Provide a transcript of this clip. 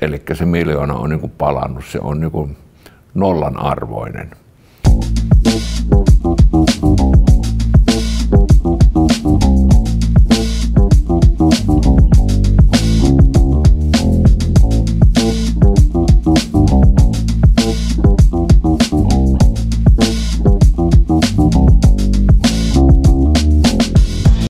Eli se miljoona on niin kuin palannut, se on niin kuin nollan arvoinen.